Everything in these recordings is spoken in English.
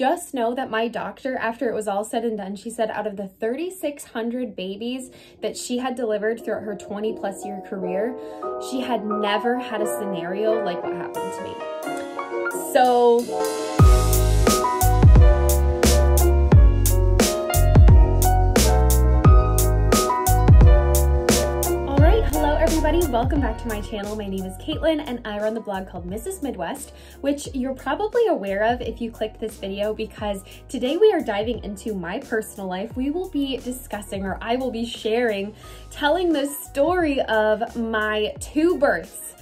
Just know that my doctor, after it was all said and done, she said out of the 3,600 babies that she had delivered throughout her 20 plus year career, she had never had a scenario like what happened to me. So everybody, welcome back to my channel. My name is Caitlin and I run the blog called Mrs. Midwest, which you're probably aware of if you clicked this video because today we are diving into my personal life. We will be discussing or I will be sharing, telling the story of my two births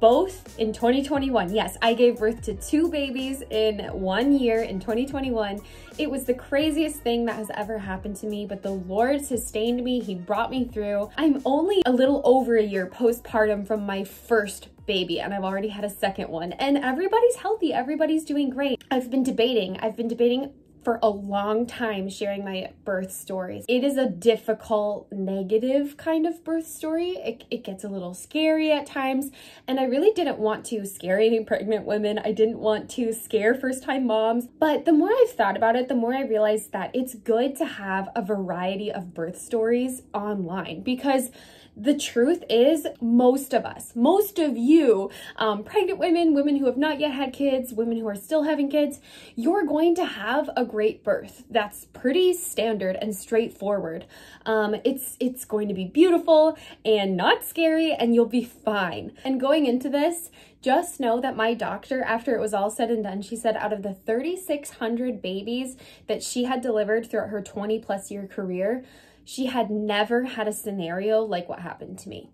both in 2021. Yes, I gave birth to two babies in one year in 2021. It was the craziest thing that has ever happened to me, but the Lord sustained me. He brought me through. I'm only a little over a year postpartum from my first baby and I've already had a second one and everybody's healthy. Everybody's doing great. I've been debating. I've been debating for a long time sharing my birth stories. It is a difficult, negative kind of birth story. It, it gets a little scary at times, and I really didn't want to scare any pregnant women. I didn't want to scare first-time moms, but the more I've thought about it, the more I realized that it's good to have a variety of birth stories online because the truth is most of us, most of you, um, pregnant women, women who have not yet had kids, women who are still having kids, you're going to have a great birth. That's pretty standard and straightforward. Um, it's, it's going to be beautiful and not scary and you'll be fine. And going into this, just know that my doctor, after it was all said and done, she said out of the 3,600 babies that she had delivered throughout her 20 plus year career, she had never had a scenario like what happened to me.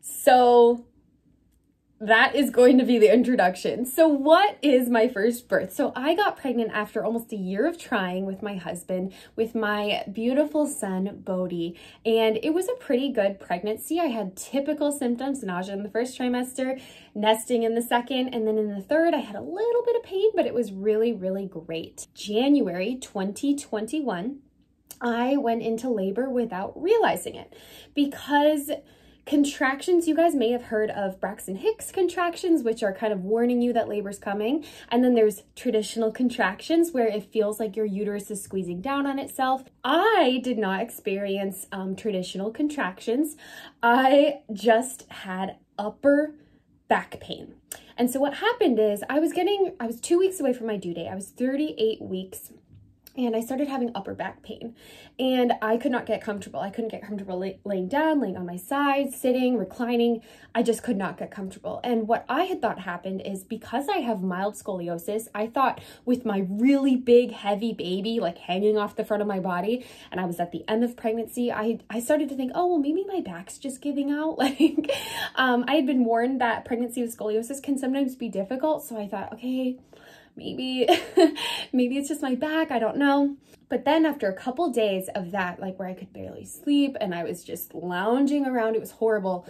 So that is going to be the introduction. So what is my first birth? So I got pregnant after almost a year of trying with my husband, with my beautiful son, Bodhi. And it was a pretty good pregnancy. I had typical symptoms, nausea in the first trimester, nesting in the second, and then in the third, I had a little bit of pain, but it was really, really great. January 2021, I went into labor without realizing it because contractions, you guys may have heard of Braxton Hicks contractions, which are kind of warning you that labor's coming. And then there's traditional contractions where it feels like your uterus is squeezing down on itself. I did not experience um, traditional contractions. I just had upper back pain. And so what happened is I was getting, I was two weeks away from my due date. I was 38 weeks and I started having upper back pain and I could not get comfortable. I couldn't get comfortable lay laying down, laying on my side, sitting, reclining. I just could not get comfortable. And what I had thought happened is because I have mild scoliosis, I thought with my really big, heavy baby like hanging off the front of my body and I was at the end of pregnancy, I, I started to think, oh, well, maybe my back's just giving out. Like um, I had been warned that pregnancy with scoliosis can sometimes be difficult. So I thought, okay, maybe, maybe it's just my back, I don't know. But then after a couple days of that, like where I could barely sleep and I was just lounging around, it was horrible.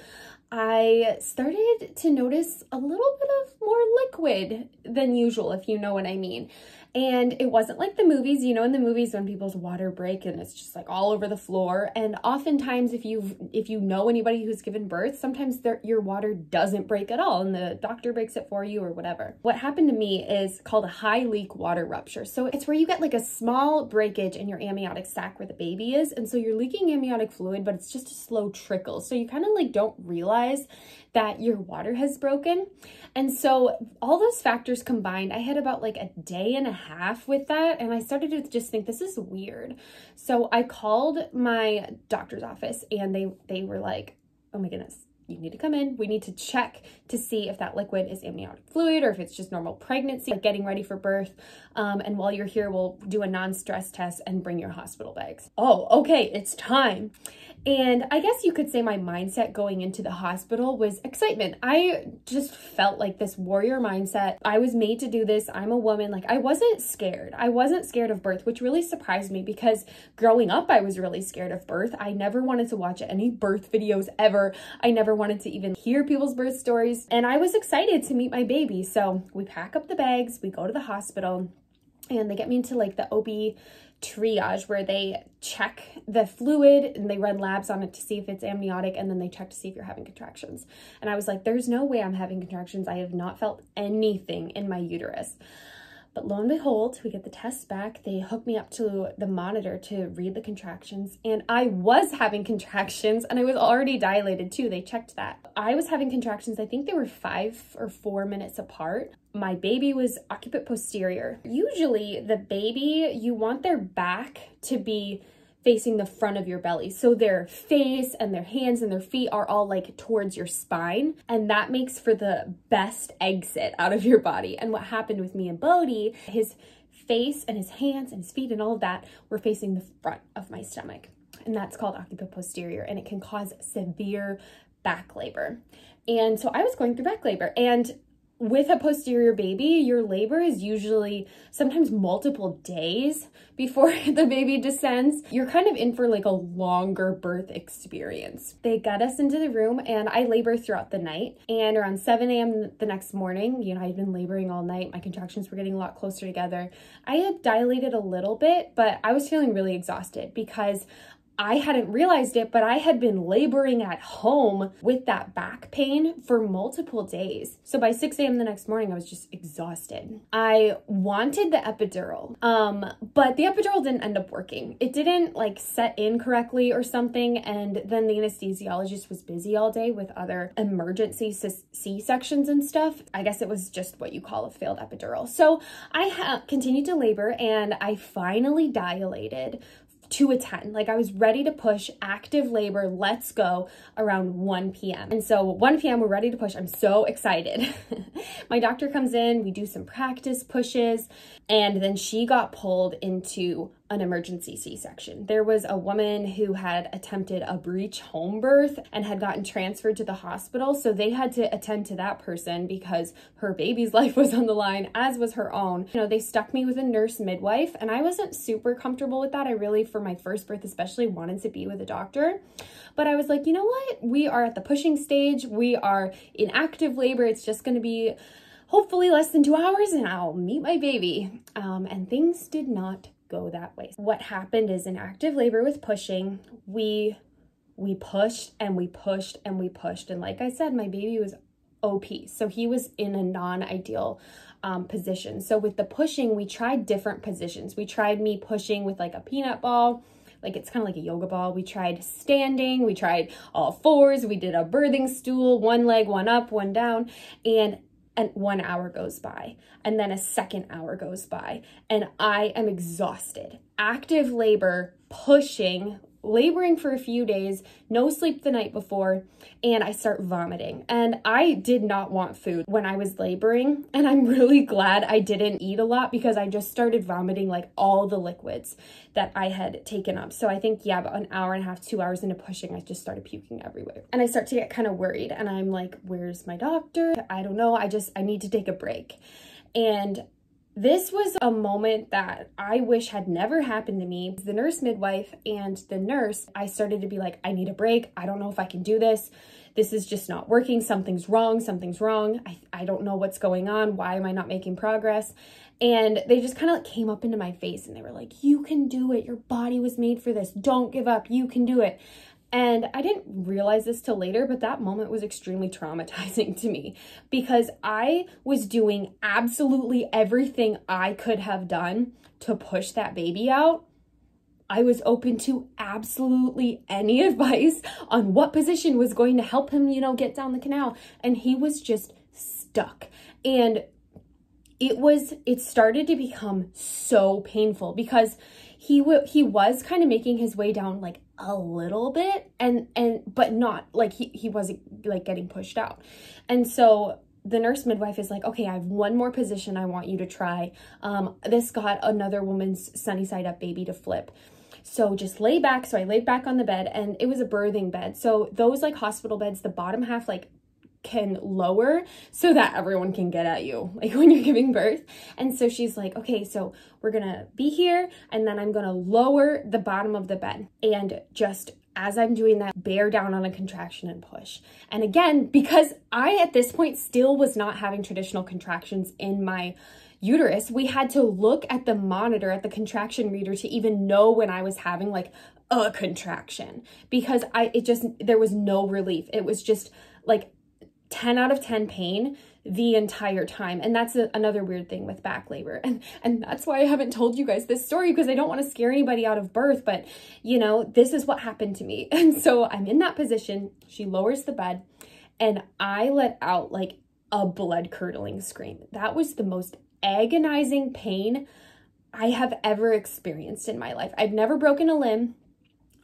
I started to notice a little bit of more liquid than usual, if you know what I mean. And it wasn't like the movies, you know, in the movies when people's water break and it's just like all over the floor. And oftentimes if you if you know anybody who's given birth, sometimes your water doesn't break at all and the doctor breaks it for you or whatever. What happened to me is called a high leak water rupture. So it's where you get like a small breakage in your amniotic sac where the baby is. And so you're leaking amniotic fluid, but it's just a slow trickle. So you kind of like don't realize that your water has broken. And so all those factors combined, I had about like a day and a half with that. And I started to just think this is weird. So I called my doctor's office and they, they were like, oh my goodness, you need to come in. We need to check to see if that liquid is amniotic fluid or if it's just normal pregnancy, like getting ready for birth. Um, and while you're here, we'll do a non-stress test and bring your hospital bags. Oh, okay, it's time. And I guess you could say my mindset going into the hospital was excitement. I just felt like this warrior mindset. I was made to do this. I'm a woman. Like I wasn't scared. I wasn't scared of birth, which really surprised me because growing up, I was really scared of birth. I never wanted to watch any birth videos ever. I never wanted to even hear people's birth stories. And I was excited to meet my baby. So we pack up the bags, we go to the hospital and they get me into like the OB triage where they check the fluid and they run labs on it to see if it's amniotic and then they check to see if you're having contractions. And I was like, there's no way I'm having contractions. I have not felt anything in my uterus. But lo and behold, we get the test back. They hook me up to the monitor to read the contractions. And I was having contractions and I was already dilated too. They checked that. I was having contractions, I think they were five or four minutes apart. My baby was occiput posterior. Usually, the baby, you want their back to be facing the front of your belly. So their face and their hands and their feet are all like towards your spine. And that makes for the best exit out of your body. And what happened with me and Bodhi, his face and his hands and his feet and all of that were facing the front of my stomach. And that's called occiput posterior and it can cause severe back labor. And so I was going through back labor and with a posterior baby, your labor is usually sometimes multiple days before the baby descends. You're kind of in for like a longer birth experience. They got us into the room and I labor throughout the night. And around 7 a.m. the next morning, you know, I'd been laboring all night. My contractions were getting a lot closer together. I had dilated a little bit, but I was feeling really exhausted because I hadn't realized it, but I had been laboring at home with that back pain for multiple days. So by 6 a.m. the next morning, I was just exhausted. I wanted the epidural, um, but the epidural didn't end up working. It didn't like set in correctly or something. And then the anesthesiologist was busy all day with other emergency C-sections and stuff. I guess it was just what you call a failed epidural. So I continued to labor and I finally dilated to a 10. Like I was ready to push active labor, let's go around 1 p.m. And so 1 p.m. we're ready to push. I'm so excited. My doctor comes in, we do some practice pushes, and then she got pulled into an emergency C-section. There was a woman who had attempted a breech home birth and had gotten transferred to the hospital. So they had to attend to that person because her baby's life was on the line, as was her own. You know, they stuck me with a nurse midwife and I wasn't super comfortable with that. I really, for my first birth especially, wanted to be with a doctor. But I was like, you know what? We are at the pushing stage. We are in active labor. It's just going to be hopefully less than two hours and I'll meet my baby. Um, and things did not go that way. What happened is in active labor with pushing, we we pushed and we pushed and we pushed. And like I said, my baby was OP. So he was in a non-ideal um, position. So with the pushing, we tried different positions. We tried me pushing with like a peanut ball, like it's kind of like a yoga ball. We tried standing, we tried all fours, we did a birthing stool, one leg, one up, one down. And and one hour goes by and then a second hour goes by and I am exhausted. Active labor, pushing, laboring for a few days, no sleep the night before, and I start vomiting. And I did not want food when I was laboring, and I'm really glad I didn't eat a lot because I just started vomiting like all the liquids that I had taken up. So I think, yeah, about an hour and a half, two hours into pushing, I just started puking everywhere. And I start to get kind of worried, and I'm like, where's my doctor? I don't know. I just, I need to take a break. And this was a moment that I wish had never happened to me. The nurse midwife and the nurse, I started to be like, I need a break. I don't know if I can do this. This is just not working. Something's wrong. Something's wrong. I, I don't know what's going on. Why am I not making progress? And they just kind of like came up into my face and they were like, you can do it. Your body was made for this. Don't give up. You can do it. And I didn't realize this till later, but that moment was extremely traumatizing to me because I was doing absolutely everything I could have done to push that baby out. I was open to absolutely any advice on what position was going to help him, you know, get down the canal. And he was just stuck. And it was, it started to become so painful because he w- he was kind of making his way down like a little bit and and but not like he he wasn't like getting pushed out. And so the nurse midwife is like, okay, I have one more position I want you to try. Um, this got another woman's sunny side up baby to flip. So just lay back. So I laid back on the bed and it was a birthing bed. So those like hospital beds, the bottom half like can lower so that everyone can get at you like when you're giving birth. And so she's like okay so we're gonna be here and then i'm gonna lower the bottom of the bed and just as i'm doing that bear down on a contraction and push. And again because i at this point still was not having traditional contractions in my uterus we had to look at the monitor at the contraction reader to even know when i was having like a contraction. Because i it just there was no relief. It was just like 10 out of 10 pain the entire time. And that's a, another weird thing with back labor. And, and that's why I haven't told you guys this story because I don't want to scare anybody out of birth. But, you know, this is what happened to me. And so I'm in that position. She lowers the bed and I let out like a blood curdling scream. That was the most agonizing pain I have ever experienced in my life. I've never broken a limb,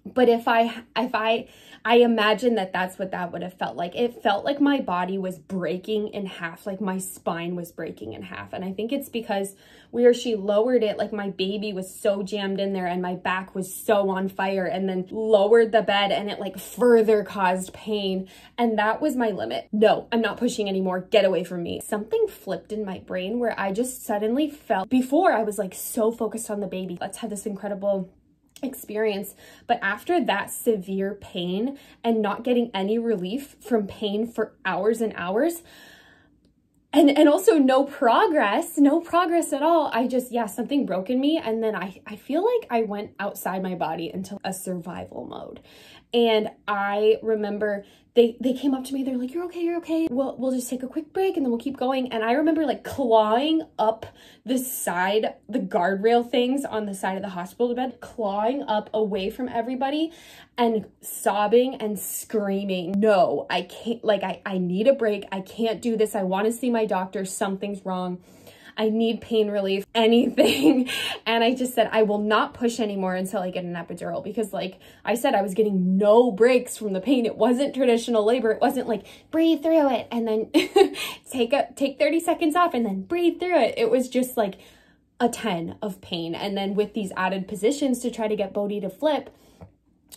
but if I if I I imagine that that's what that would have felt like. It felt like my body was breaking in half, like my spine was breaking in half. And I think it's because where she lowered it, like my baby was so jammed in there and my back was so on fire and then lowered the bed and it like further caused pain. And that was my limit. No, I'm not pushing anymore. Get away from me. Something flipped in my brain where I just suddenly felt, before I was like so focused on the baby. Let's have this incredible experience. But after that severe pain and not getting any relief from pain for hours and hours, and and also no progress no progress at all. I just yeah something broke in me and then i i feel like i went outside my body into a survival mode. And i remember they they came up to me they're like you're okay you're okay. We'll, we'll just take a quick break and then we'll keep going. And i remember like clawing up the side the guardrail things on the side of the hospital bed clawing up away from everybody and sobbing and screaming no i can't like i, I need a break. I can't do this. I want to see my doctor something's wrong I need pain relief, anything. and I just said, I will not push anymore until I get an epidural because like I said, I was getting no breaks from the pain. It wasn't traditional labor. It wasn't like breathe through it and then take a, take 30 seconds off and then breathe through it. It was just like a 10 of pain. And then with these added positions to try to get Bodhi to flip,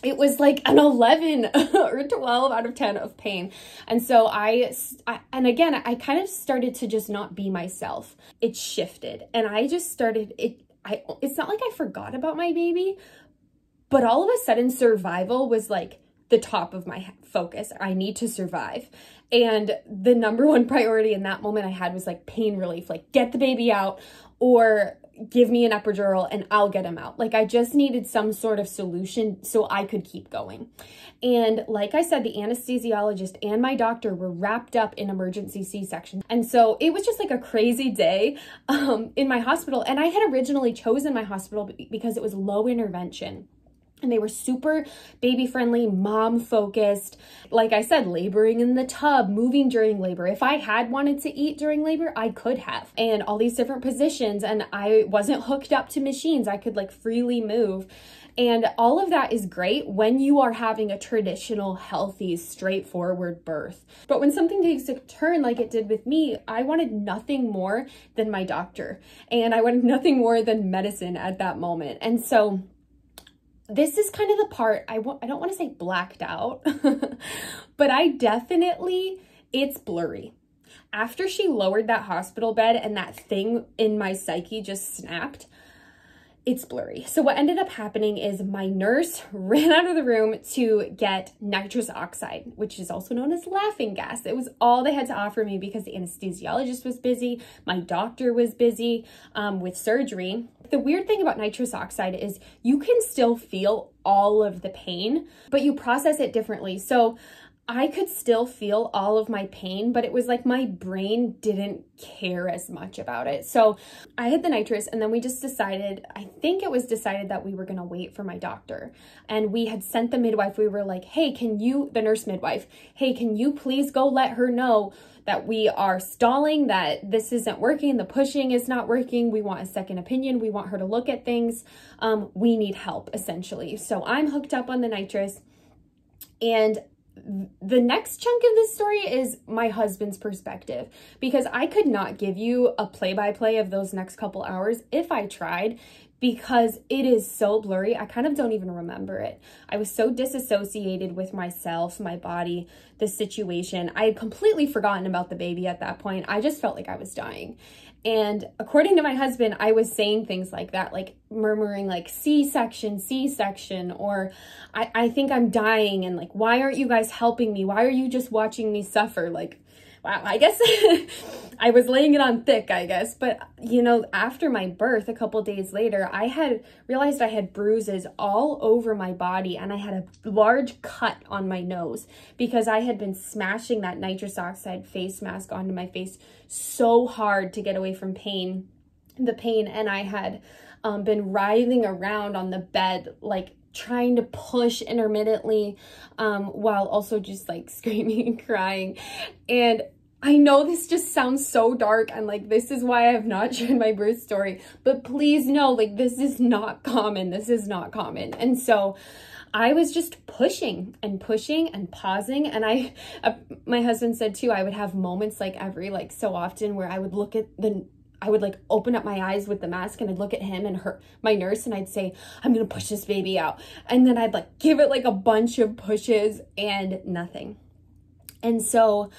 it was like an 11 or 12 out of 10 of pain. And so I, I, and again, I kind of started to just not be myself. It shifted and I just started, it, I, it's not like I forgot about my baby, but all of a sudden survival was like the top of my focus. I need to survive. And the number one priority in that moment I had was like pain relief, like get the baby out or give me an epidural and I'll get him out. Like I just needed some sort of solution so I could keep going. And like I said, the anesthesiologist and my doctor were wrapped up in emergency C-section. And so it was just like a crazy day um, in my hospital. And I had originally chosen my hospital because it was low intervention and they were super baby friendly, mom focused. Like I said, laboring in the tub, moving during labor. If I had wanted to eat during labor, I could have. And all these different positions, and I wasn't hooked up to machines. I could like freely move. And all of that is great when you are having a traditional, healthy, straightforward birth. But when something takes a turn like it did with me, I wanted nothing more than my doctor. And I wanted nothing more than medicine at that moment. And so this is kind of the part I w- I don't want to say blacked out, but I definitely, it's blurry. After she lowered that hospital bed and that thing in my psyche just snapped, it's blurry. So what ended up happening is my nurse ran out of the room to get nitrous oxide, which is also known as laughing gas. It was all they had to offer me because the anesthesiologist was busy, my doctor was busy um, with surgery. The weird thing about nitrous oxide is you can still feel all of the pain, but you process it differently. So I could still feel all of my pain, but it was like my brain didn't care as much about it. So I had the nitrous and then we just decided, I think it was decided that we were going to wait for my doctor. And we had sent the midwife, we were like, hey, can you, the nurse midwife, hey, can you please go let her know that we are stalling, that this isn't working, the pushing is not working, we want a second opinion, we want her to look at things, um, we need help essentially. So I'm hooked up on the nitrous and the next chunk of this story is my husband's perspective because I could not give you a play by play of those next couple hours if I tried because it is so blurry. I kind of don't even remember it. I was so disassociated with myself, my body, the situation. I had completely forgotten about the baby at that point. I just felt like I was dying. And according to my husband, I was saying things like that, like murmuring like C-section, C-section, or I, I think I'm dying and like, why aren't you guys helping me? Why are you just watching me suffer? Like wow, I guess I was laying it on thick, I guess. But, you know, after my birth, a couple days later, I had realized I had bruises all over my body and I had a large cut on my nose because I had been smashing that nitrous oxide face mask onto my face so hard to get away from pain, the pain. And I had um, been writhing around on the bed, like trying to push intermittently um, while also just like screaming and crying. And I know this just sounds so dark and like this is why I have not shared my birth story, but please know like this is not common. This is not common. And so I was just pushing and pushing and pausing. And I, uh, my husband said too, I would have moments like every like so often where I would look at the I would like open up my eyes with the mask and I'd look at him and her, my nurse, and I'd say, I'm gonna push this baby out. And then I'd like give it like a bunch of pushes and nothing. And so,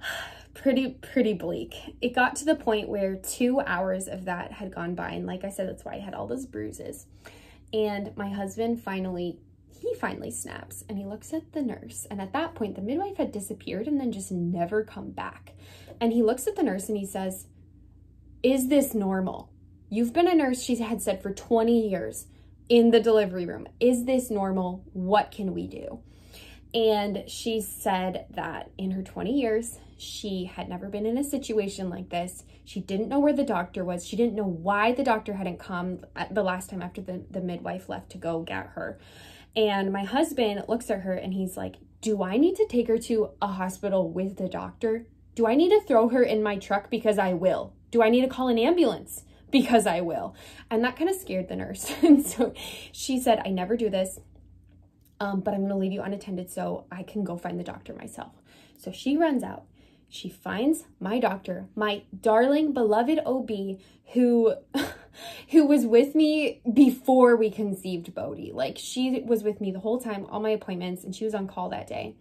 pretty, pretty bleak. It got to the point where two hours of that had gone by. And like I said, that's why I had all those bruises. And my husband finally, he finally snaps and he looks at the nurse. And at that point, the midwife had disappeared and then just never come back. And he looks at the nurse and he says, is this normal? You've been a nurse, she had said, for 20 years in the delivery room. Is this normal? What can we do? And she said that in her 20 years, she had never been in a situation like this. She didn't know where the doctor was. She didn't know why the doctor hadn't come the last time after the, the midwife left to go get her. And my husband looks at her and he's like, Do I need to take her to a hospital with the doctor? Do I need to throw her in my truck because I will? Do I need to call an ambulance? Because I will. And that kind of scared the nurse. and so she said, I never do this, um, but I'm going to leave you unattended so I can go find the doctor myself. So she runs out. She finds my doctor, my darling, beloved OB, who who was with me before we conceived Bodhi. Like she was with me the whole time, all my appointments, and she was on call that day.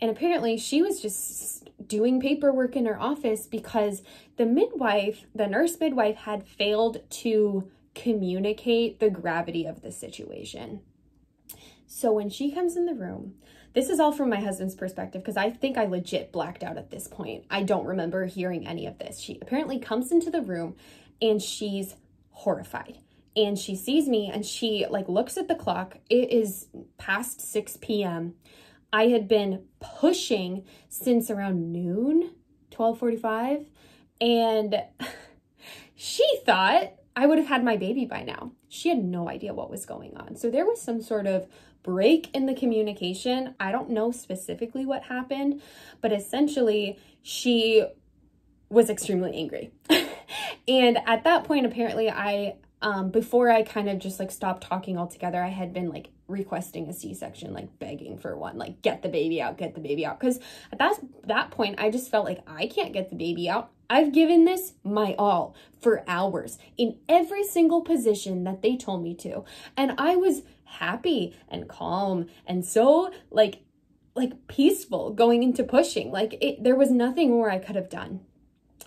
And apparently she was just doing paperwork in her office because the midwife, the nurse midwife, had failed to communicate the gravity of the situation. So when she comes in the room, this is all from my husband's perspective because I think I legit blacked out at this point. I don't remember hearing any of this. She apparently comes into the room and she's horrified. And she sees me and she like looks at the clock. It is past 6 p.m. I had been pushing since around noon, 1245, and she thought I would have had my baby by now. She had no idea what was going on. So there was some sort of break in the communication. I don't know specifically what happened, but essentially she was extremely angry. and at that point, apparently I um, before I kind of just like stopped talking altogether, I had been like requesting a C-section, like begging for one, like get the baby out, get the baby out. Cause at that, that point, I just felt like I can't get the baby out. I've given this my all for hours in every single position that they told me to. And I was happy and calm and so like, like peaceful going into pushing. Like it, there was nothing more I could have done.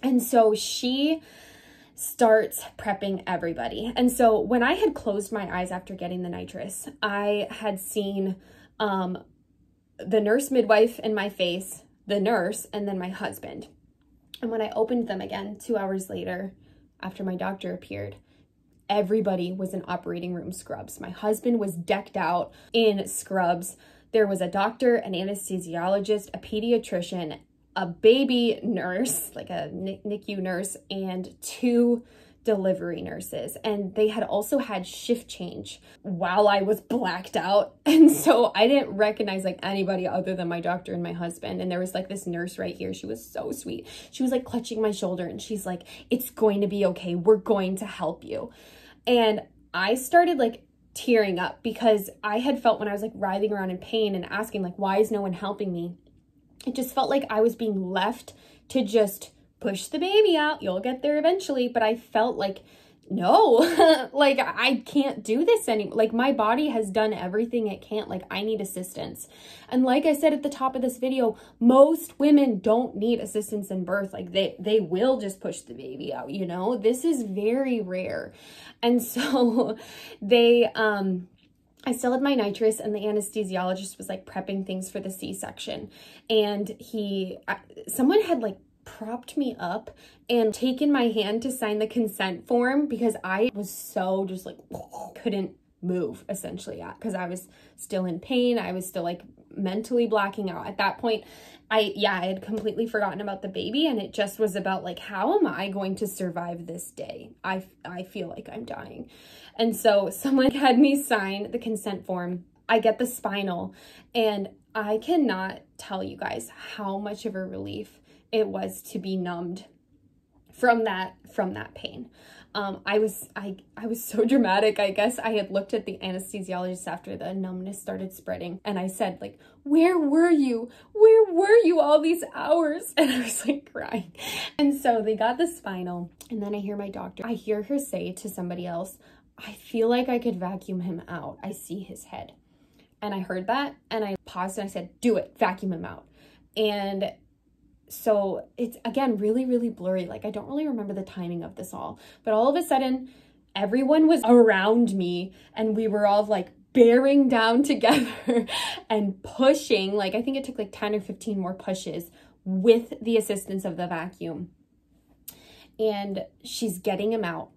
And so she, starts prepping everybody. And so when I had closed my eyes after getting the nitrous, I had seen um, the nurse midwife in my face, the nurse, and then my husband. And when I opened them again two hours later, after my doctor appeared, everybody was in operating room scrubs. My husband was decked out in scrubs. There was a doctor, an anesthesiologist, a pediatrician, a baby nurse, like a NICU nurse, and two delivery nurses. And they had also had shift change while I was blacked out. And so I didn't recognize like anybody other than my doctor and my husband. And there was like this nurse right here. She was so sweet. She was like clutching my shoulder and she's like, it's going to be okay. We're going to help you. And I started like tearing up because I had felt when I was like writhing around in pain and asking like, why is no one helping me? It just felt like I was being left to just push the baby out. You'll get there eventually. But I felt like, no, like I can't do this anymore. Like my body has done everything it can't. Like I need assistance. And like I said at the top of this video, most women don't need assistance in birth. Like they, they will just push the baby out, you know? This is very rare. And so they, um, I still had my nitrous and the anesthesiologist was like prepping things for the C-section. And he, someone had like propped me up and taken my hand to sign the consent form because I was so just like couldn't move essentially because I was still in pain. I was still like mentally blacking out at that point. I, yeah, I had completely forgotten about the baby and it just was about like, how am I going to survive this day? I, I feel like I'm dying. And so someone had me sign the consent form. I get the spinal and I cannot tell you guys how much of a relief it was to be numbed from that, from that pain. Um, I was I I was so dramatic. I guess I had looked at the anesthesiologist after the numbness started spreading, and I said like, "Where were you? Where were you all these hours?" And I was like crying. And so they got the spinal, and then I hear my doctor. I hear her say to somebody else, "I feel like I could vacuum him out. I see his head." And I heard that, and I paused and I said, "Do it, vacuum him out." And so it's again really really blurry like i don't really remember the timing of this all but all of a sudden everyone was around me and we were all like bearing down together and pushing like i think it took like 10 or 15 more pushes with the assistance of the vacuum and she's getting him out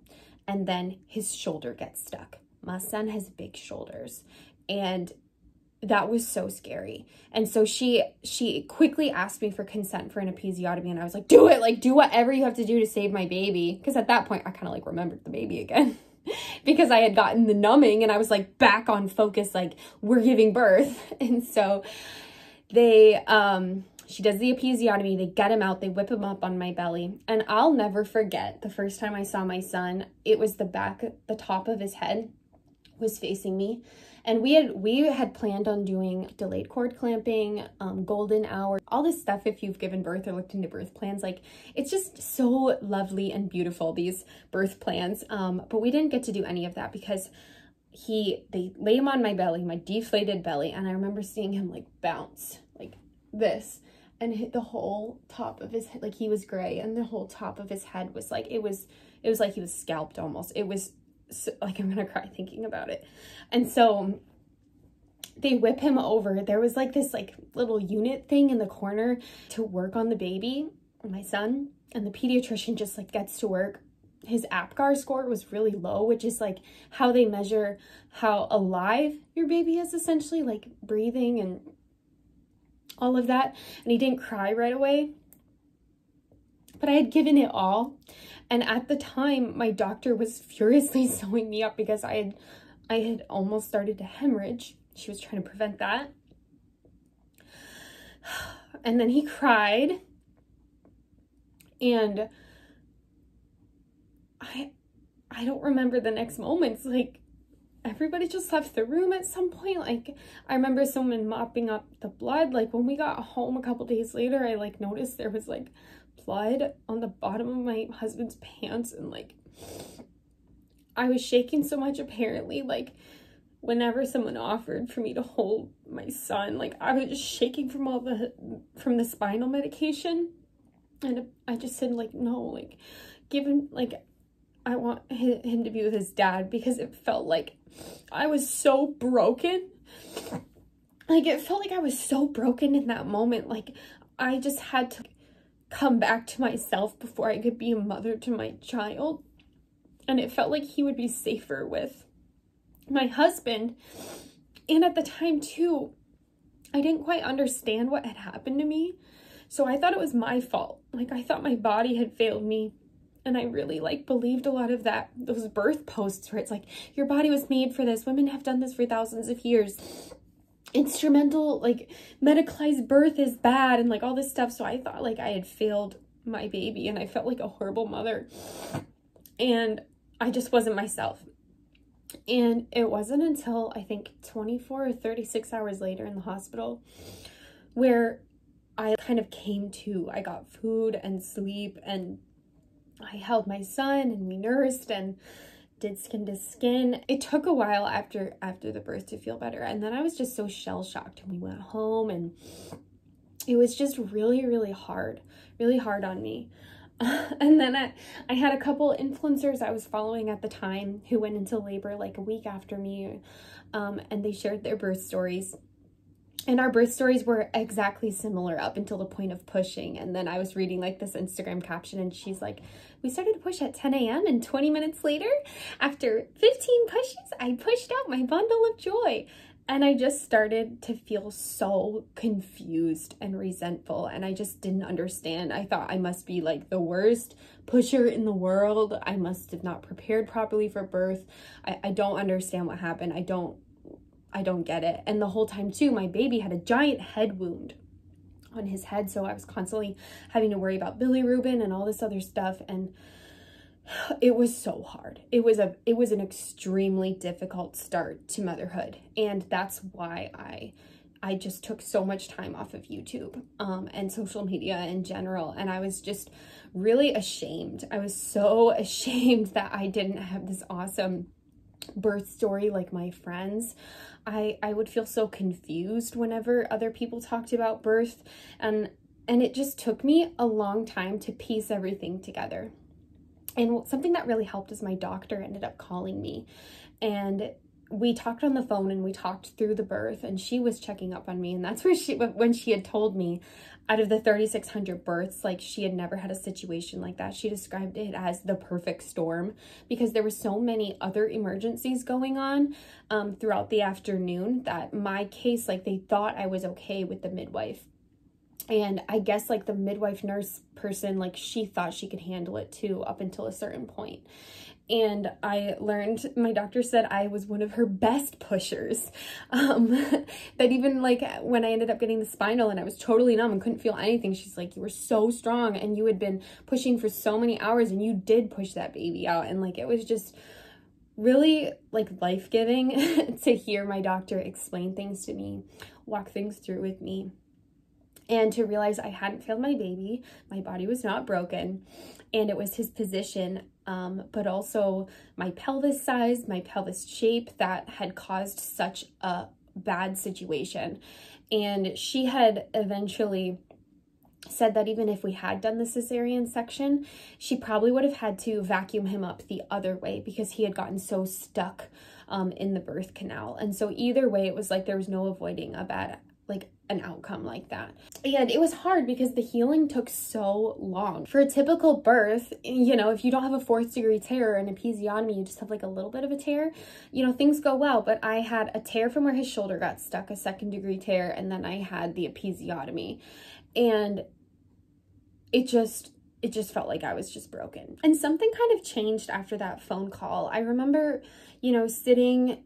and then his shoulder gets stuck my son has big shoulders and that was so scary. And so she she quickly asked me for consent for an episiotomy and I was like, "Do it. Like do whatever you have to do to save my baby." Cuz at that point I kind of like remembered the baby again. because I had gotten the numbing and I was like back on focus like we're giving birth. And so they um she does the episiotomy, they get him out, they whip him up on my belly. And I'll never forget the first time I saw my son, it was the back the top of his head was facing me and we had we had planned on doing delayed cord clamping, um, golden hour, all this stuff if you've given birth or looked into birth plans. Like it's just so lovely and beautiful, these birth plans. Um, but we didn't get to do any of that because he they lay him on my belly, my deflated belly, and I remember seeing him like bounce like this and hit the whole top of his head like he was gray and the whole top of his head was like it was it was like he was scalped almost it was so, like I'm gonna cry thinking about it. And so they whip him over. There was like this like little unit thing in the corner to work on the baby, my son, and the pediatrician just like gets to work. His APGAR score was really low, which is like how they measure how alive your baby is essentially, like breathing and all of that. And he didn't cry right away. But I had given it all. And at the time, my doctor was furiously sewing me up because I had, I had almost started to hemorrhage. She was trying to prevent that. And then he cried. And I, I don't remember the next moments. Like, everybody just left the room at some point. Like, I remember someone mopping up the blood. Like, when we got home a couple days later, I, like, noticed there was, like, blood on the bottom of my husband's pants and like I was shaking so much apparently like whenever someone offered for me to hold my son like I was just shaking from all the from the spinal medication and I just said like no like give him like I want him to be with his dad because it felt like I was so broken like it felt like I was so broken in that moment like I just had to come back to myself before I could be a mother to my child. And it felt like he would be safer with my husband. And at the time, too, I didn't quite understand what had happened to me. So I thought it was my fault. Like, I thought my body had failed me. And I really, like, believed a lot of that, those birth posts where it's like, your body was made for this. Women have done this for thousands of years. Instrumental like medicalized birth is bad and like all this stuff. So i thought like i had failed my baby and i felt like a horrible mother. And i just wasn't myself. And it wasn't until i think 24 or 36 hours later in the hospital where i kind of came to i got food and sleep and i held my son and we nursed and did skin to skin. It took a while after after the birth to feel better. And then I was just so shell shocked and we went home and it was just really, really hard, really hard on me. and then I, I had a couple influencers I was following at the time who went into labor like a week after me um, and they shared their birth stories and our birth stories were exactly similar up until the point of pushing. And then I was reading like this Instagram caption and she's like, we started to push at 10 a.m. and 20 minutes later, after 15 pushes, I pushed out my bundle of joy. And I just started to feel so confused and resentful. And I just didn't understand. I thought I must be like the worst pusher in the world. I must have not prepared properly for birth. I, I don't understand what happened. I don't I don't get it. And the whole time too, my baby had a giant head wound on his head. So I was constantly having to worry about bilirubin and all this other stuff. And it was so hard. It was a it was an extremely difficult start to motherhood. And that's why I I just took so much time off of YouTube um, and social media in general. And I was just really ashamed. I was so ashamed that I didn't have this awesome birth story like my friends. I, I would feel so confused whenever other people talked about birth and and it just took me a long time to piece everything together. And something that really helped is my doctor ended up calling me and we talked on the phone and we talked through the birth and she was checking up on me and that's where she when she had told me out of the 3600 births like she had never had a situation like that. She described it as the perfect storm because there were so many other emergencies going on um, throughout the afternoon that my case like they thought i was okay with the midwife. And i guess like the midwife nurse person like she thought she could handle it too up until a certain point and I learned my doctor said I was one of her best pushers. Um, that even like when I ended up getting the spinal and I was totally numb and couldn't feel anything, she's like, You were so strong and you had been pushing for so many hours and you did push that baby out. And like it was just really like life giving to hear my doctor explain things to me, walk things through with me and to realize I hadn't failed my baby, my body was not broken, and it was his position, um, but also my pelvis size, my pelvis shape that had caused such a bad situation. And she had eventually said that even if we had done the cesarean section, she probably would have had to vacuum him up the other way because he had gotten so stuck um, in the birth canal. And so either way, it was like there was no avoiding a bad like an outcome like that. And it was hard because the healing took so long. For a typical birth, you know, if you don't have a fourth degree tear or an episiotomy, you just have like a little bit of a tear, you know, things go well. But I had a tear from where his shoulder got stuck, a second degree tear, and then I had the episiotomy. And it just, it just felt like I was just broken. And something kind of changed after that phone call. I remember, you know, sitting,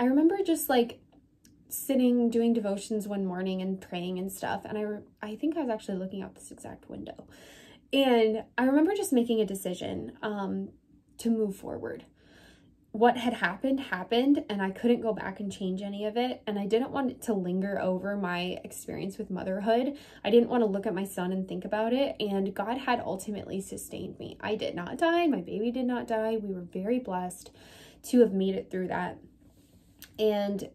I remember just like sitting doing devotions one morning and praying and stuff and I I think I was actually looking out this exact window and I remember just making a decision um to move forward what had happened happened and I couldn't go back and change any of it and I didn't want it to linger over my experience with motherhood. I didn't want to look at my son and think about it and God had ultimately sustained me. I did not die, my baby did not die. We were very blessed to have made it through that. And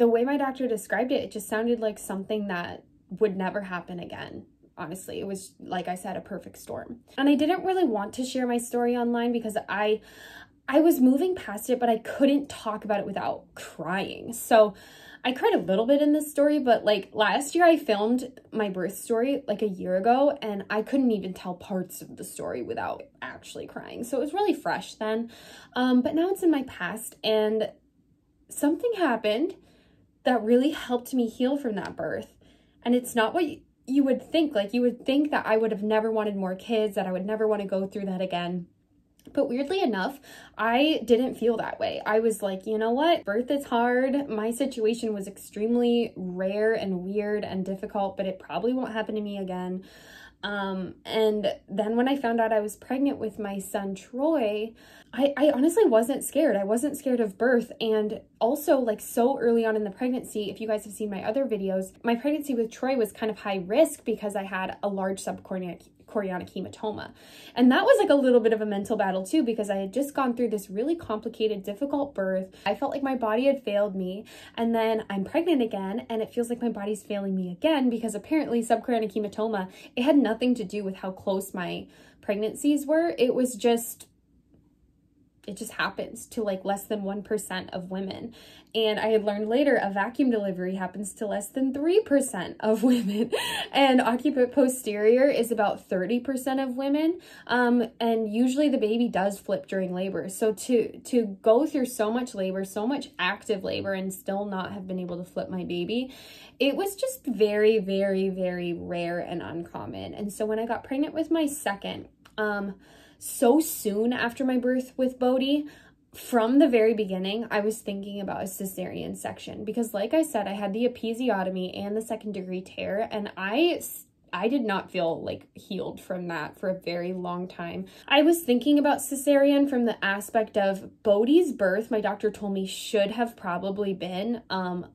the way my doctor described it, it just sounded like something that would never happen again. Honestly, it was, like I said, a perfect storm. And I didn't really want to share my story online because I, I was moving past it, but I couldn't talk about it without crying. So I cried a little bit in this story, but like last year I filmed my birth story like a year ago and I couldn't even tell parts of the story without actually crying. So it was really fresh then. Um, but now it's in my past and something happened that really helped me heal from that birth. And it's not what you, would think. Like, you would think that I would have never wanted more kids, that I would never want to go through that again. But weirdly enough, I didn't feel that way. I was like, you know what? Birth is hard. My situation was extremely rare and weird and difficult, but it probably won't happen to me again. Um, and then when I found out I was pregnant with my son Troy, I, I honestly wasn't scared. I wasn't scared of birth. And also like so early on in the pregnancy, if you guys have seen my other videos, my pregnancy with Troy was kind of high risk because I had a large subcorneal chorionic hematoma. And that was like a little bit of a mental battle too, because I had just gone through this really complicated, difficult birth. I felt like my body had failed me. And then I'm pregnant again, and it feels like my body's failing me again because apparently subchorionic hematoma, it had nothing to do with how close my pregnancies were. It was just it just happens to like less than 1% of women. And I had learned later a vacuum delivery happens to less than 3% of women. and occiput posterior is about 30% of women. Um, and usually the baby does flip during labor. So to, to go through so much labor, so much active labor and still not have been able to flip my baby, it was just very, very, very rare and uncommon. And so when I got pregnant with my second, um, so soon after my birth with Bodhi, from the very beginning, I was thinking about a cesarean section because like I said, I had the episiotomy and the second degree tear and I I did not feel like healed from that for a very long time. I was thinking about cesarean from the aspect of Bodhi's birth, my doctor told me should have probably been um,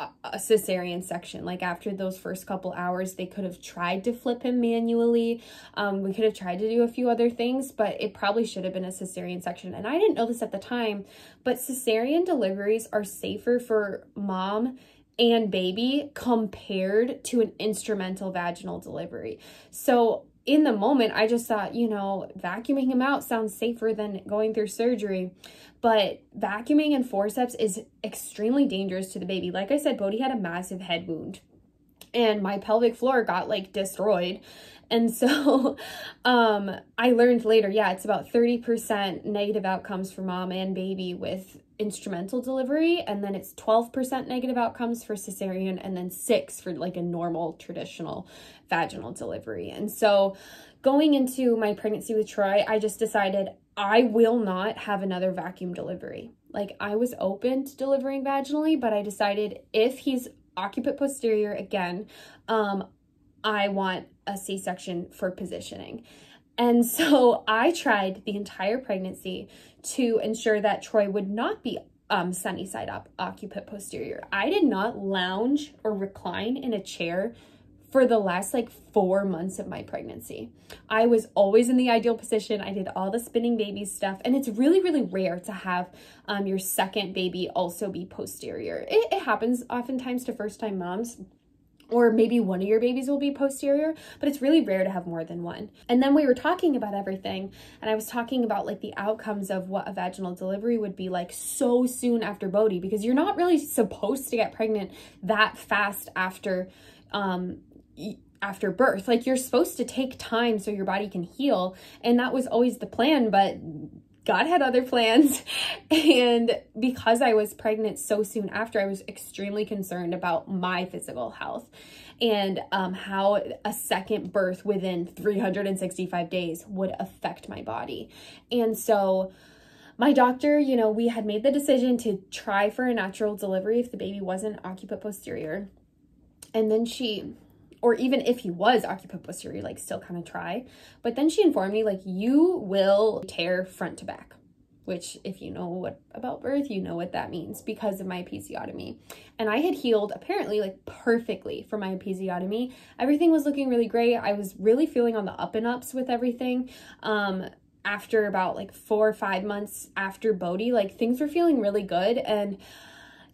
a cesarean section. Like after those first couple hours, they could have tried to flip him manually. Um, we could have tried to do a few other things, but it probably should have been a cesarean section. And I didn't know this at the time, but cesarean deliveries are safer for mom and baby compared to an instrumental vaginal delivery. So in the moment, I just thought, you know, vacuuming him out sounds safer than going through surgery. But vacuuming and forceps is extremely dangerous to the baby. Like I said, Bodhi had a massive head wound and my pelvic floor got like destroyed. And so um, I learned later, yeah, it's about 30% negative outcomes for mom and baby with instrumental delivery. And then it's 12% negative outcomes for cesarean and then six for like a normal traditional vaginal delivery. And so going into my pregnancy with Troy, I just decided I will not have another vacuum delivery. Like I was open to delivering vaginally, but I decided if he's occiput posterior again, um, I want a C-section for positioning. And so I tried the entire pregnancy to ensure that Troy would not be um, sunny side up, occiput posterior. I did not lounge or recline in a chair for the last like four months of my pregnancy. I was always in the ideal position. I did all the spinning baby stuff and it's really, really rare to have um, your second baby also be posterior. It, it happens oftentimes to first time moms or maybe one of your babies will be posterior, but it's really rare to have more than one. And then we were talking about everything, and I was talking about like the outcomes of what a vaginal delivery would be like so soon after Bodhi, because you're not really supposed to get pregnant that fast after um, after birth. Like you're supposed to take time so your body can heal. And that was always the plan, but God had other plans. And because I was pregnant so soon after, I was extremely concerned about my physical health and um, how a second birth within 365 days would affect my body. And so my doctor, you know, we had made the decision to try for a natural delivery if the baby wasn't occiput posterior. And then she or even if he was posterior, like still kind of try. But then she informed me like you will tear front to back, which if you know what about birth, you know what that means because of my episiotomy. And I had healed apparently like perfectly for my episiotomy. Everything was looking really great. I was really feeling on the up and ups with everything. Um, after about like four or five months after Bodhi, like things were feeling really good. And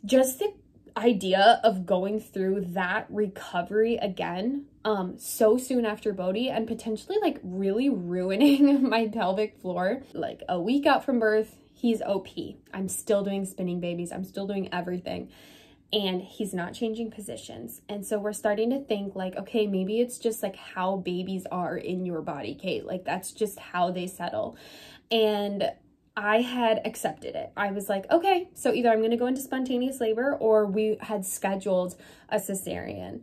just the idea of going through that recovery again um so soon after Bodhi and potentially like really ruining my pelvic floor. Like a week out from birth he's OP I'm still doing spinning babies. I'm still doing everything. And he's not changing positions. And so we're starting to think like okay maybe it's just like how babies are in your body Kate. Like that's just how they settle. And I had accepted it. I was like, okay, so either I'm going to go into spontaneous labor or we had scheduled a cesarean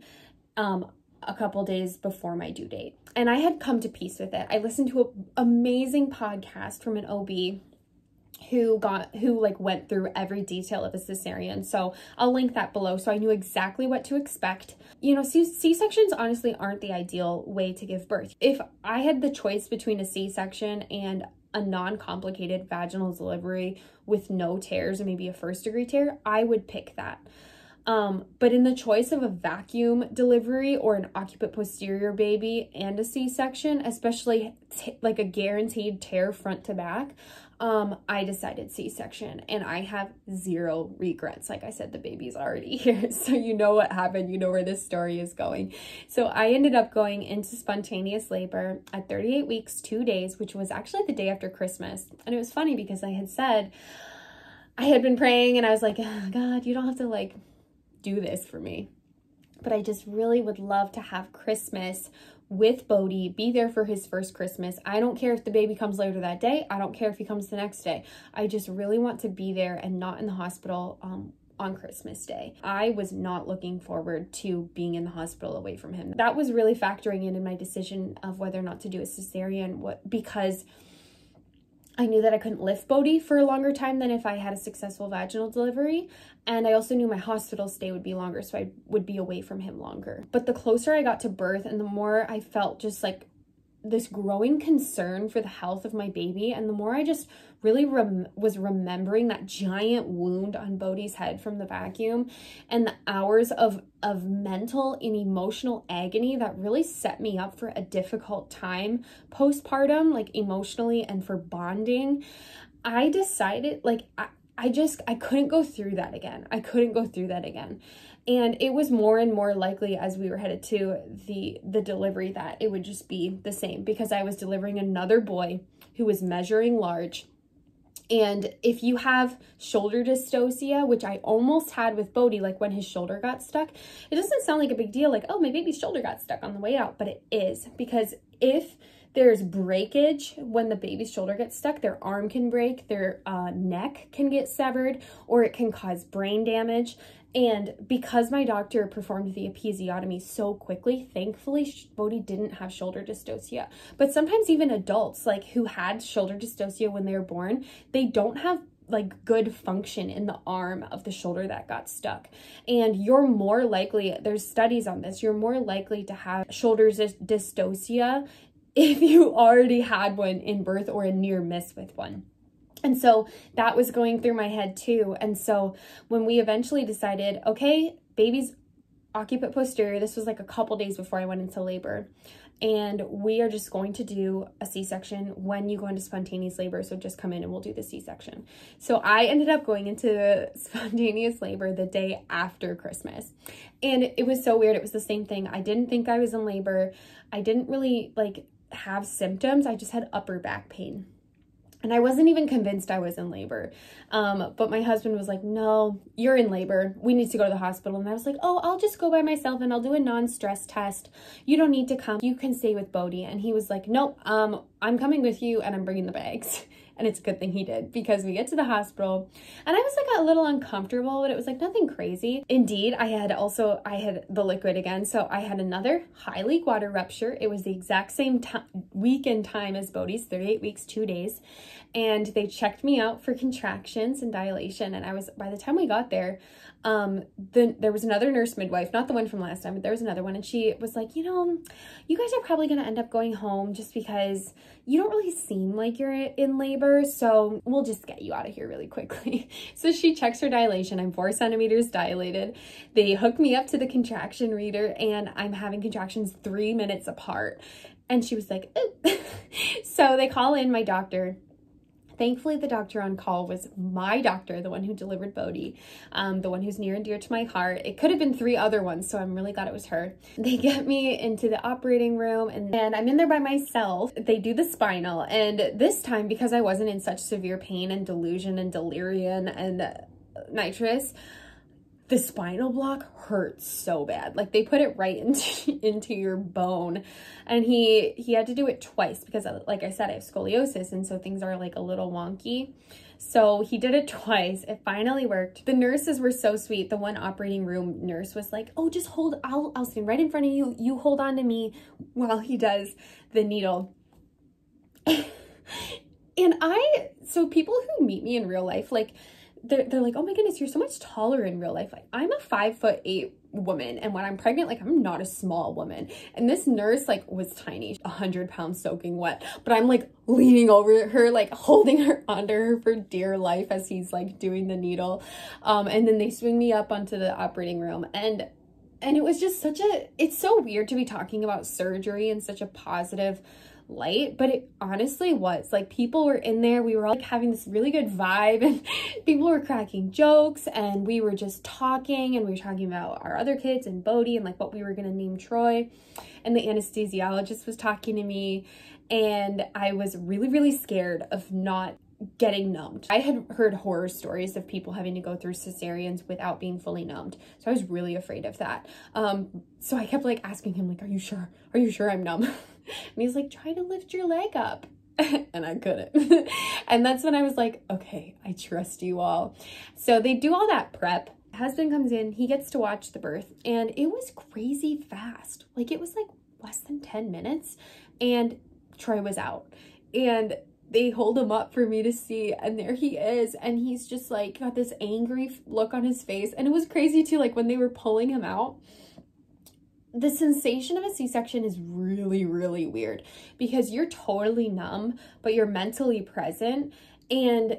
um, a couple days before my due date. And I had come to peace with it. I listened to an amazing podcast from an OB who got who like went through every detail of a cesarean so i'll link that below so i knew exactly what to expect you know c-sections honestly aren't the ideal way to give birth if i had the choice between a c-section and a non-complicated vaginal delivery with no tears or maybe a first degree tear, I would pick that. Um, but in the choice of a vacuum delivery or an occiput posterior baby and a C-section, especially like a guaranteed tear front to back, um, I decided C-section and I have zero regrets. Like I said, the baby's already here. So you know what happened. You know where this story is going. So I ended up going into spontaneous labor at 38 weeks, two days, which was actually the day after Christmas. And it was funny because I had said, I had been praying and I was like, oh, God, you don't have to like do this for me. But I just really would love to have Christmas with Bodhi, be there for his first Christmas. I don't care if the baby comes later that day. I don't care if he comes the next day. I just really want to be there and not in the hospital um, on Christmas Day. I was not looking forward to being in the hospital away from him. That was really factoring in in my decision of whether or not to do a cesarean what because I knew that I couldn't lift Bodhi for a longer time than if I had a successful vaginal delivery. And I also knew my hospital stay would be longer, so I would be away from him longer. But the closer I got to birth and the more I felt just like this growing concern for the health of my baby and the more I just really rem was remembering that giant wound on Bodhi's head from the vacuum and the hours of of mental and emotional agony that really set me up for a difficult time postpartum like emotionally and for bonding I decided like I, I just I couldn't go through that again. I couldn't go through that again. And it was more and more likely as we were headed to the the delivery that it would just be the same because I was delivering another boy who was measuring large. And if you have shoulder dystocia, which I almost had with Bodhi, like when his shoulder got stuck, it doesn't sound like a big deal, like, oh, my baby's shoulder got stuck on the way out, but it is because if there's breakage when the baby's shoulder gets stuck. Their arm can break, their uh, neck can get severed, or it can cause brain damage. And because my doctor performed the episiotomy so quickly, thankfully, Bodhi didn't have shoulder dystocia. But sometimes even adults like who had shoulder dystocia when they were born, they don't have like good function in the arm of the shoulder that got stuck. And you're more likely, there's studies on this, you're more likely to have shoulder dystocia if you already had one in birth or a near miss with one. And so that was going through my head too. And so when we eventually decided, okay, baby's occiput posterior, this was like a couple days before I went into labor. And we are just going to do a C-section when you go into spontaneous labor. So just come in and we'll do the C-section. So I ended up going into spontaneous labor the day after Christmas. And it was so weird. It was the same thing. I didn't think I was in labor. I didn't really like have symptoms. I just had upper back pain. And I wasn't even convinced I was in labor. Um, but my husband was like, no, you're in labor. We need to go to the hospital. And I was like, oh, I'll just go by myself and I'll do a non-stress test. You don't need to come. You can stay with Bodhi. And he was like, nope, um, I'm coming with you and I'm bringing the bags. And it's a good thing he did because we get to the hospital and I was like a little uncomfortable, but it was like nothing crazy. Indeed, I had also, I had the liquid again. So I had another high leak water rupture. It was the exact same week and time as Bodhi's, 38 weeks, two days. And they checked me out for contractions and dilation. And I was, by the time we got there, um, then there was another nurse midwife, not the one from last time, but there was another one. And she was like, you know, you guys are probably going to end up going home just because you don't really seem like you're in labor. So we'll just get you out of here really quickly. so she checks her dilation. I'm four centimeters dilated. They hook me up to the contraction reader and I'm having contractions three minutes apart. And she was like, so they call in my doctor Thankfully, the doctor on call was my doctor, the one who delivered Bodhi, um, the one who's near and dear to my heart. It could have been three other ones, so I'm really glad it was her. They get me into the operating room and, and I'm in there by myself. They do the spinal, and this time, because I wasn't in such severe pain and delusion and delirium and uh, nitrous, the spinal block hurts so bad. Like they put it right into into your bone. And he he had to do it twice because uh, like I said I have scoliosis and so things are like a little wonky. So he did it twice. It finally worked. The nurses were so sweet. The one operating room nurse was like, "Oh, just hold I'll I'll stand right in front of you. You hold on to me while he does the needle." and I so people who meet me in real life like they're, they're like, oh my goodness, you're so much taller in real life. Like I'm a five foot eight woman. And when I'm pregnant, like I'm not a small woman. And this nurse like was tiny, a hundred pounds soaking wet, but I'm like leaning over her, like holding her under her for dear life as he's like doing the needle. Um, and then they swing me up onto the operating room and and it was just such a it's so weird to be talking about surgery in such a positive light, but it honestly was. Like people were in there, we were all like having this really good vibe and people were cracking jokes and we were just talking and we were talking about our other kids and Bodhi and like what we were gonna name Troy. And the anesthesiologist was talking to me and I was really, really scared of not getting numbed. I had heard horror stories of people having to go through cesareans without being fully numbed. So I was really afraid of that. Um, so I kept like asking him like, are you sure? Are you sure I'm numb? and he's like, try to lift your leg up. and I couldn't. and that's when I was like, okay, I trust you all. So they do all that prep. Husband comes in, he gets to watch the birth, and it was crazy fast. Like it was like less than 10 minutes, and Troy was out. And they hold him up for me to see and there he is and he's just like got this angry look on his face and it was crazy too like when they were pulling him out the sensation of a C-section is really, really weird because you're totally numb, but you're mentally present and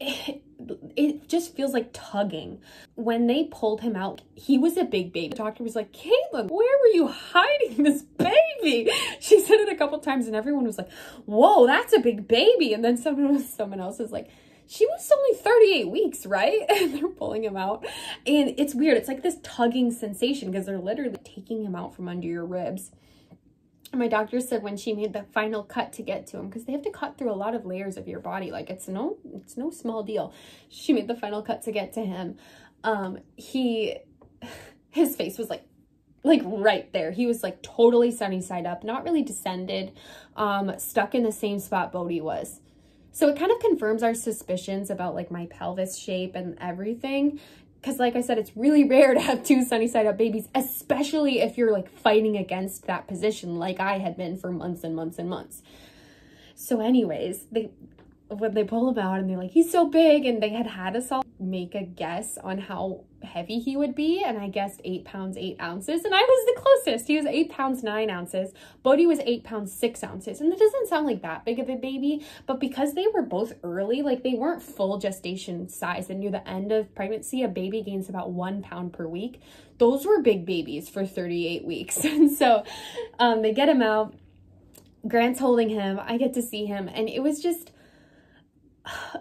it, it just feels like tugging. When they pulled him out, he was a big baby. The doctor was like, Caitlin, where were you hiding this baby? She said it a couple times and everyone was like, whoa, that's a big baby. And then someone, was, someone else is like, she was only 38 weeks, right? And they're pulling him out. And it's weird. It's like this tugging sensation because they're literally taking him out from under your ribs. My doctor said when she made the final cut to get to him, because they have to cut through a lot of layers of your body. Like it's no, it's no small deal. She made the final cut to get to him. Um, he, his face was like like right there. He was like totally sunny side up, not really descended, um, stuck in the same spot Bodhi was. So it kind of confirms our suspicions about like my pelvis shape and everything. Because like I said, it's really rare to have two sunny side up babies, especially if you're like fighting against that position like I had been for months and months and months. So anyways, they when they pull him out and they're like, he's so big. And they had had us all make a guess on how heavy he would be. And I guessed eight pounds, eight ounces. And I was the closest. He was eight pounds, nine ounces. Bodhi was eight pounds, six ounces. And that doesn't sound like that big of a baby. But because they were both early, like they weren't full gestation size. And near the end of pregnancy, a baby gains about one pound per week. Those were big babies for 38 weeks. and so um, they get him out. Grant's holding him. I get to see him. And it was just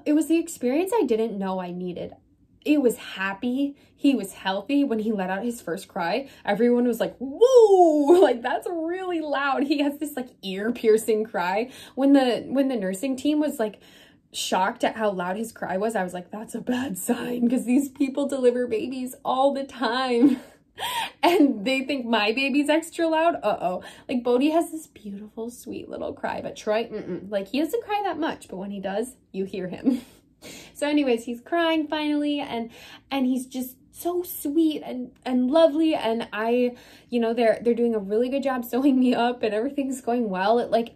it was the experience I didn't know I needed. It was happy. He was healthy. When he let out his first cry, everyone was like, whoa, like that's really loud. He has this like ear piercing cry. When the, when the nursing team was like, shocked at how loud his cry was, I was like, that's a bad sign because these people deliver babies all the time. and they think my baby's extra loud. Uh-oh. Like Bodhi has this beautiful, sweet little cry, but Troy, mm -mm. like he doesn't cry that much, but when he does, you hear him. so anyways, he's crying finally and, and he's just so sweet and and lovely and I you know they're they're doing a really good job sewing me up and everything's going well it like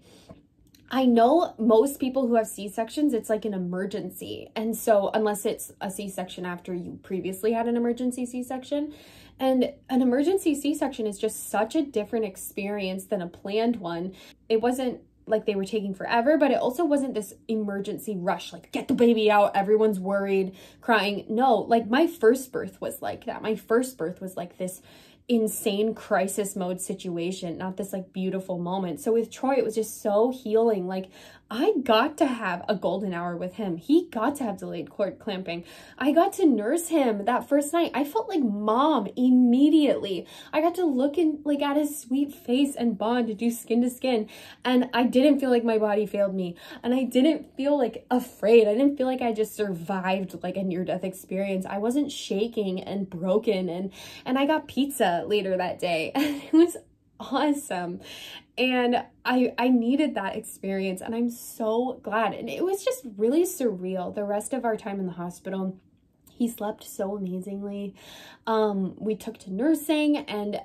I know most people who have C-sections, it's like an emergency. And so unless it's a C-section after you previously had an emergency C-section, and an emergency C-section is just such a different experience than a planned one. It wasn't like they were taking forever, but it also wasn't this emergency rush, like get the baby out, everyone's worried, crying. No, like my first birth was like that. My first birth was like this insane crisis mode situation, not this like beautiful moment. So with Troy, it was just so healing. Like I got to have a golden hour with him. He got to have delayed cord clamping. I got to nurse him that first night. I felt like mom immediately. I got to look in like at his sweet face and bond to do skin to skin. And I didn't feel like my body failed me. And I didn't feel like afraid. I didn't feel like I just survived like a near death experience. I wasn't shaking and broken. And, and I got pizza later that day. It was awesome and I I needed that experience and I'm so glad and it was just really surreal the rest of our time in the hospital he slept so amazingly um we took to nursing and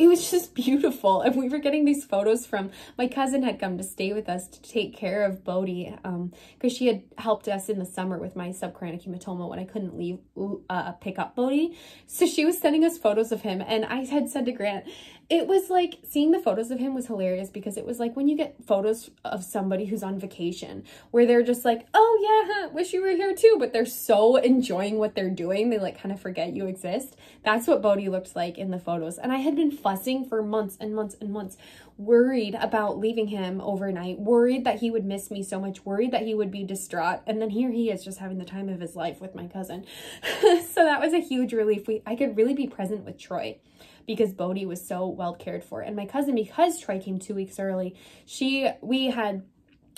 it was just beautiful. And we were getting these photos from my cousin had come to stay with us to take care of Bodhi um, because she had helped us in the summer with my subchorionic hematoma when I couldn't leave uh, pick up Bodhi. So she was sending us photos of him. And I had said to Grant, it was like seeing the photos of him was hilarious because it was like when you get photos of somebody who's on vacation where they're just like, oh yeah, wish you were here too, but they're so enjoying what they're doing, they like kind of forget you exist. That's what Bodhi looked like in the photos. And I had been fussing for months and months and months, worried about leaving him overnight, worried that he would miss me so much, worried that he would be distraught. And then here he is just having the time of his life with my cousin. so that was a huge relief. We, I could really be present with Troy because Bodhi was so well cared for. And my cousin, because Troy came two weeks early, she, we had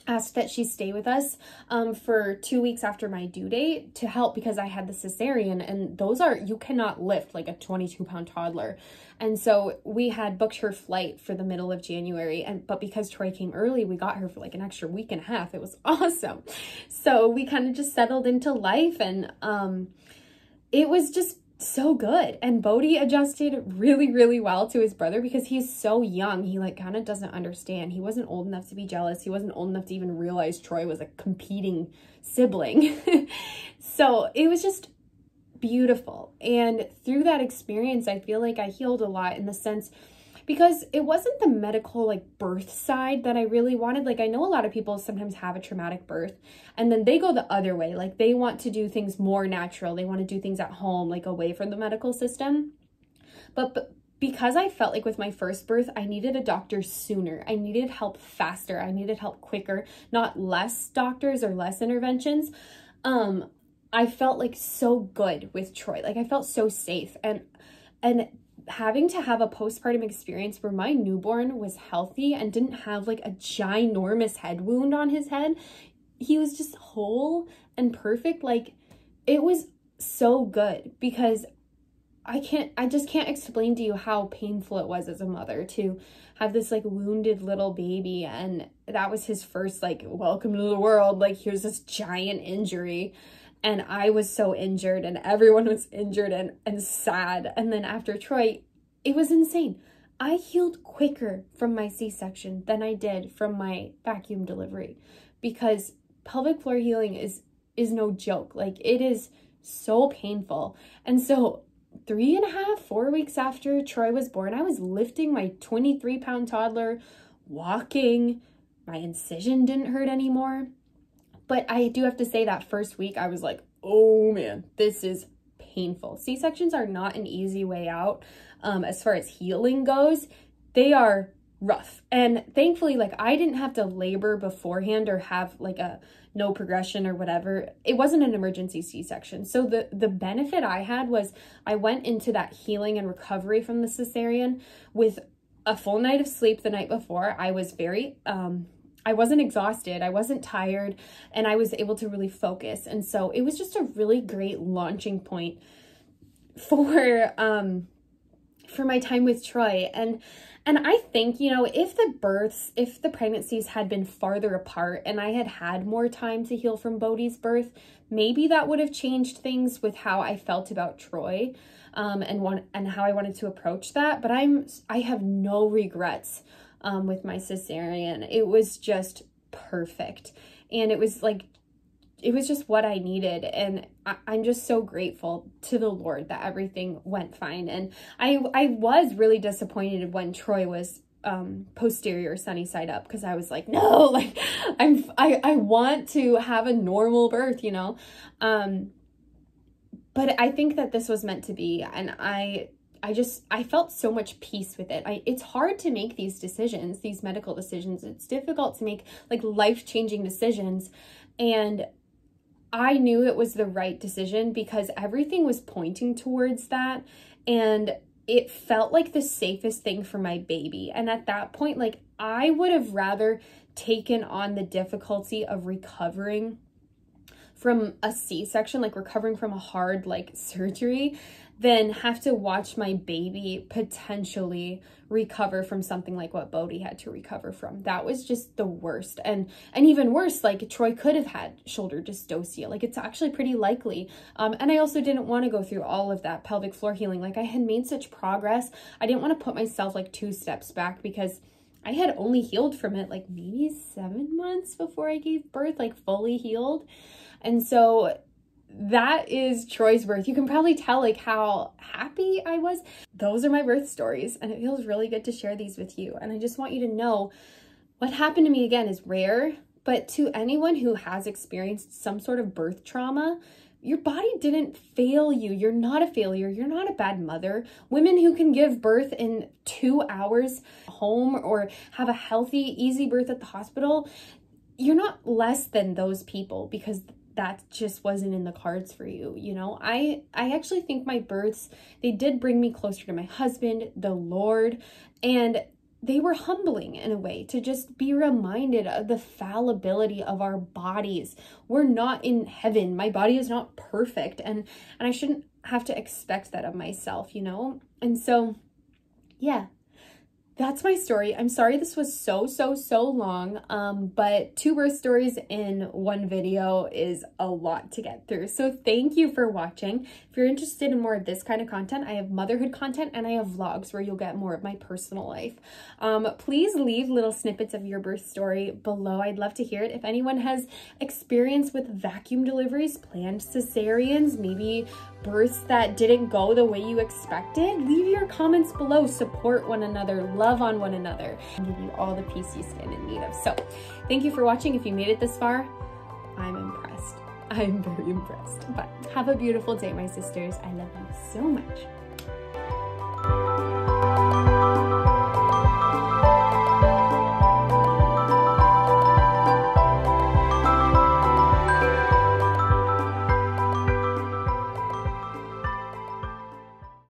asked that she stay with us um, for two weeks after my due date to help because I had the cesarean and those are, you cannot lift like a 22 pound toddler. And so we had booked her flight for the middle of January and, but because Troy came early, we got her for like an extra week and a half. It was awesome. So we kind of just settled into life and um, it was just so good. And Bodhi adjusted really, really well to his brother because he's so young. He like kind of doesn't understand. He wasn't old enough to be jealous. He wasn't old enough to even realize Troy was a competing sibling. so it was just beautiful. And through that experience, I feel like I healed a lot in the sense because it wasn't the medical like birth side that I really wanted. Like I know a lot of people sometimes have a traumatic birth and then they go the other way. Like they want to do things more natural. They want to do things at home, like away from the medical system. But, but because I felt like with my first birth, I needed a doctor sooner. I needed help faster. I needed help quicker, not less doctors or less interventions. Um, I felt like so good with Troy. Like I felt so safe and and having to have a postpartum experience where my newborn was healthy and didn't have like a ginormous head wound on his head. He was just whole and perfect. Like it was so good because I can't, I just can't explain to you how painful it was as a mother to have this like wounded little baby. And that was his first like, welcome to the world. Like here's this giant injury and I was so injured and everyone was injured and, and sad. And then after Troy, it was insane. I healed quicker from my C-section than I did from my vacuum delivery because pelvic floor healing is is no joke. Like it is so painful. And so three and a half, four weeks after Troy was born, I was lifting my 23 pound toddler, walking, my incision didn't hurt anymore. But I do have to say that first week, I was like, oh man, this is painful. C-sections are not an easy way out um, as far as healing goes. They are rough. And thankfully, like I didn't have to labor beforehand or have like a no progression or whatever. It wasn't an emergency C-section. So the, the benefit I had was I went into that healing and recovery from the cesarean with a full night of sleep the night before. I was very um, I wasn't exhausted, I wasn't tired, and I was able to really focus. And so it was just a really great launching point for um for my time with Troy. And and I think, you know, if the births, if the pregnancies had been farther apart and I had had more time to heal from Bodhi's birth, maybe that would have changed things with how I felt about Troy um, and want, and how I wanted to approach that. But I'm I have no regrets um, with my cesarean. It was just perfect. And it was like, it was just what I needed. And I, am just so grateful to the Lord that everything went fine. And I, I was really disappointed when Troy was um posterior sunny side up because I was like no like I'm I I want to have a normal birth you know um but I think that this was meant to be and I I just, I felt so much peace with it. I, it's hard to make these decisions, these medical decisions. It's difficult to make like life-changing decisions. And I knew it was the right decision because everything was pointing towards that. And it felt like the safest thing for my baby. And at that point, like I would have rather taken on the difficulty of recovering from a C-section, like recovering from a hard like surgery, than have to watch my baby potentially recover from something like what Bodhi had to recover from. That was just the worst. And and even worse, like Troy could have had shoulder dystocia. Like it's actually pretty likely. Um, and I also didn't want to go through all of that pelvic floor healing. Like I had made such progress. I didn't want to put myself like two steps back because I had only healed from it like maybe seven months before I gave birth, like fully healed. And so that is Troy's birth. You can probably tell like how happy I was. Those are my birth stories and it feels really good to share these with you. And I just want you to know what happened to me again is rare, but to anyone who has experienced some sort of birth trauma, your body didn't fail you. You're not a failure. You're not a bad mother. Women who can give birth in two hours home or have a healthy, easy birth at the hospital, you're not less than those people because that just wasn't in the cards for you you know? I i actually think my births they did bring me closer to my husband the lord and they were humbling in a way to just be reminded of the fallibility of our bodies. We're not in heaven. My body is not perfect and and i shouldn't have to expect that of myself you know? And so yeah that's my story. I'm sorry this was so, so, so long, um, but two birth stories in one video is a lot to get through. So thank you for watching. If you're interested in more of this kind of content, I have motherhood content and I have vlogs where you'll get more of my personal life. Um, please leave little snippets of your birth story below. I'd love to hear it. If anyone has experience with vacuum deliveries, planned cesareans, maybe births that didn't go the way you expected, leave your comments below. Support one another, love on one another, and give you all the peace you stand in need of. So thank you for watching. If you made it this far, I'm impressed. I'm very impressed. But have a beautiful day, my sisters. I love you so much.